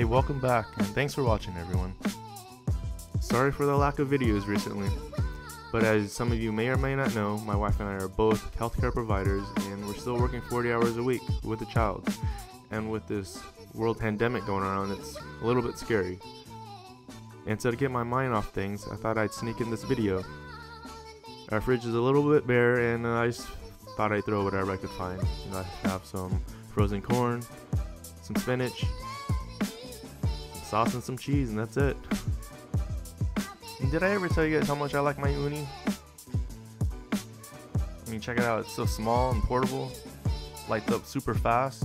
Welcome back, and thanks for watching everyone. Sorry for the lack of videos recently, but as some of you may or may not know, my wife and I are both healthcare providers, and we're still working 40 hours a week with a child. And with this world pandemic going around, it's a little bit scary. And so to get my mind off things, I thought I'd sneak in this video. Our fridge is a little bit bare, and I just thought I'd throw whatever I could find. You know, I have some frozen corn, some spinach, sauce, and some cheese, and that's it. And did I ever tell you guys how much I like my Ooni? I mean, check it out. It's so small and portable. Lights up super fast.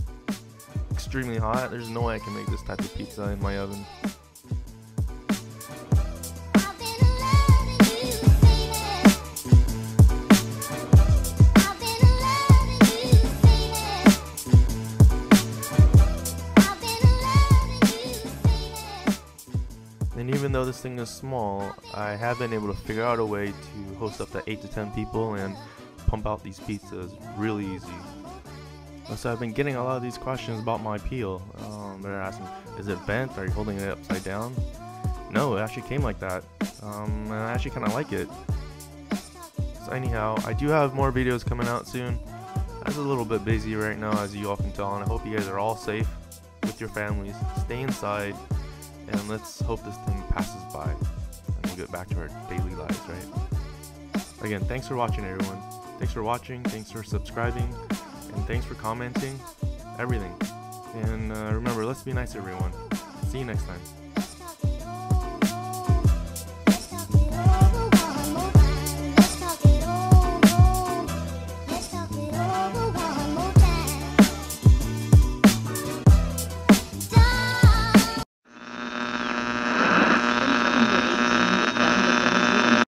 Extremely hot. There's no way I can make this type of pizza in my oven. And even though this thing is small, I have been able to figure out a way to host up to 8 to 10 people and pump out these pizzas really easy. So I've been getting a lot of these questions about my peel. Um, they're asking, is it bent? Are you holding it upside down? No, it actually came like that. Um, and I actually kind of like it. So anyhow, I do have more videos coming out soon. I was a little bit busy right now, as you all can tell, and I hope you guys are all safe with your families. Stay inside, and let's hope this thing passes by, and we'll get back to our daily lives, right? Again, thanks for watching, everyone. Thanks for watching. Thanks for subscribing, and thanks for commenting. Everything. And uh, remember, let's be nice, everyone. See you next time.